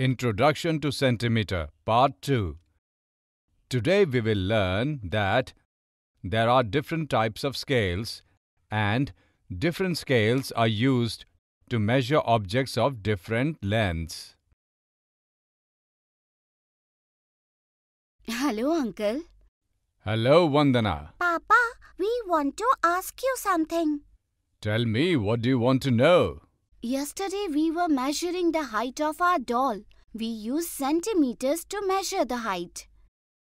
Introduction to Centimeter Part 2 Today we will learn that there are different types of scales and different scales are used to measure objects of different lengths. Hello, Uncle. Hello Vandana. Papa, we want to ask you something. Tell me what do you want to know? Yesterday we were measuring the height of our doll. We used centimeters to measure the height.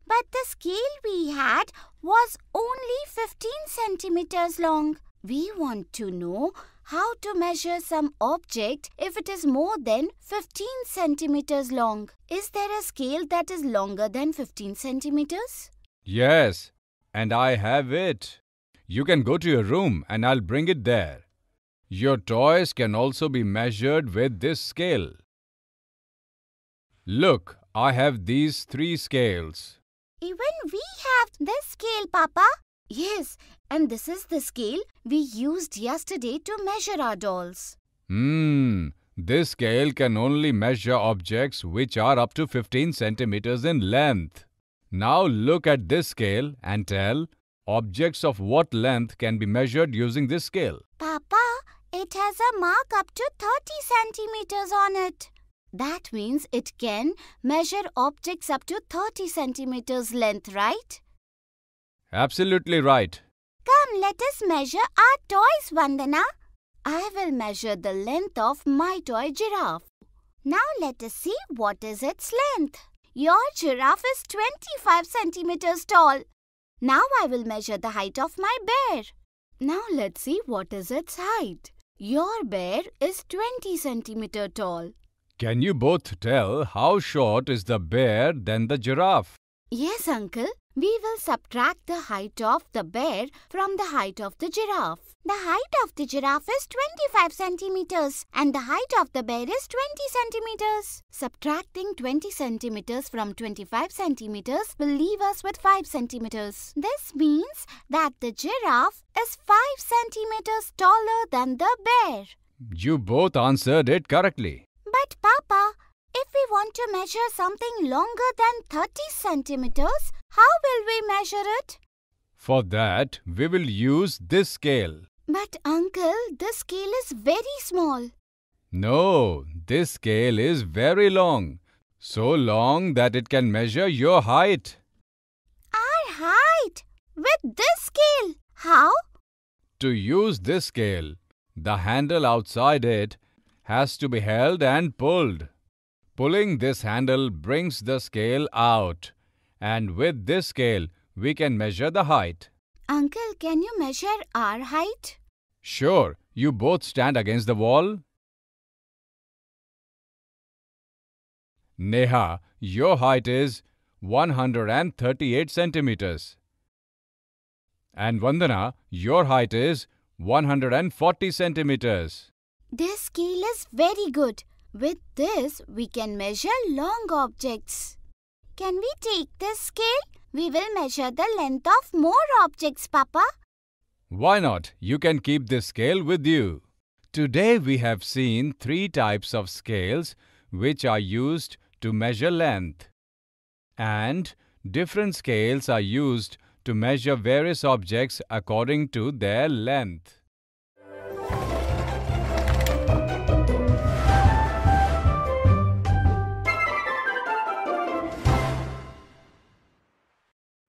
But the scale we had was only 15 centimeters long. We want to know how to measure some object if it is more than 15 centimeters long. Is there a scale that is longer than 15 centimeters? Yes, and I have it. You can go to your room and I'll bring it there. Your toys can also be measured with this scale. Look, I have these three scales. Even we have this scale, Papa. Yes, and this is the scale we used yesterday to measure our dolls. Hmm, this scale can only measure objects which are up to 15 centimeters in length. Now look at this scale and tell objects of what length can be measured using this scale. Papa, has a mark up to 30 centimeters on it. That means it can measure objects up to 30 centimeters length, right? Absolutely right. Come, let us measure our toys, Vandana. I will measure the length of my toy giraffe. Now let us see what is its length. Your giraffe is 25 centimeters tall. Now I will measure the height of my bear. Now let's see what is its height. Your bear is 20 centimeter tall. Can you both tell how short is the bear than the giraffe? Yes, uncle. We will subtract the height of the bear from the height of the giraffe. The height of the giraffe is 25 centimeters and the height of the bear is 20 centimeters. Subtracting 20 centimeters from 25 centimeters will leave us with 5 centimeters. This means that the giraffe is 5 centimeters taller than the bear. You both answered it correctly. But Papa, if we want to measure something longer than 30 centimeters, how will we measure it? For that, we will use this scale. But uncle, this scale is very small. No, this scale is very long. So long that it can measure your height. Our height? With this scale? How? To use this scale, the handle outside it has to be held and pulled. Pulling this handle brings the scale out, and with this scale, we can measure the height. Uncle, can you measure our height? Sure, you both stand against the wall. Neha, your height is 138 centimeters. And Vandana, your height is 140 centimeters. This scale is very good. With this, we can measure long objects. Can we take this scale? We will measure the length of more objects, Papa. Why not? You can keep this scale with you. Today we have seen three types of scales which are used to measure length. And different scales are used to measure various objects according to their length.